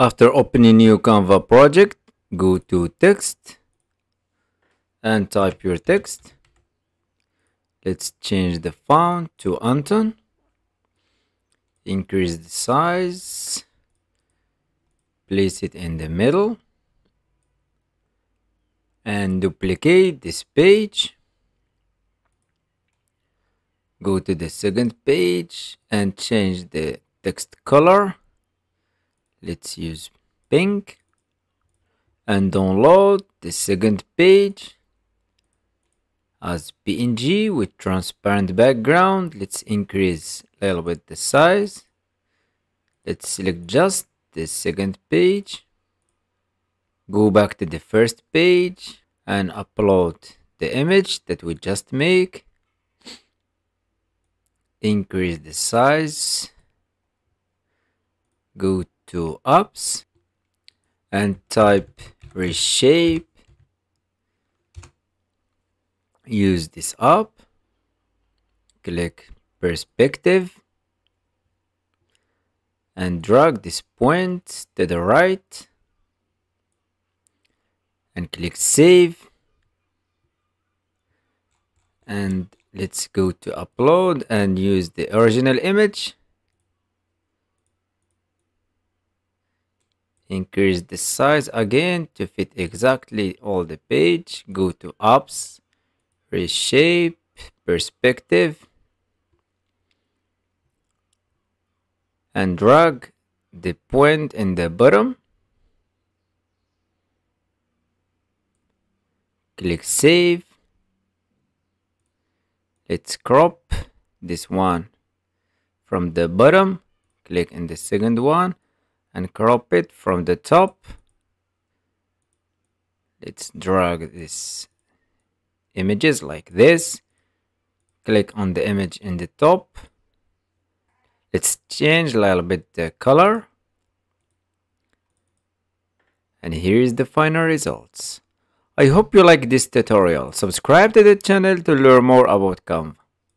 After opening new Canva project, go to text and type your text. Let's change the font to Anton. Increase the size. Place it in the middle. And duplicate this page. Go to the second page and change the text color let's use pink. And download the second page as png with transparent background. Let's increase a little bit the size. Let's select just the second page. Go back to the first page and upload the image that we just make. Increase the size. Go to apps and type reshape. Use this app click perspective and drag this point to the right and click save. And let's go to upload and use the original image increase the size again to fit exactly all the page. Go to apps reshape perspective and drag the point in the bottom. Click save. Let's crop this one from the bottom. Click in the second one and crop it from the top. Let's drag this images like this. Click on the image in the top. Let's change a little bit the color. And here is the final results. I hope you like this tutorial. Subscribe to the channel to learn more about Canva.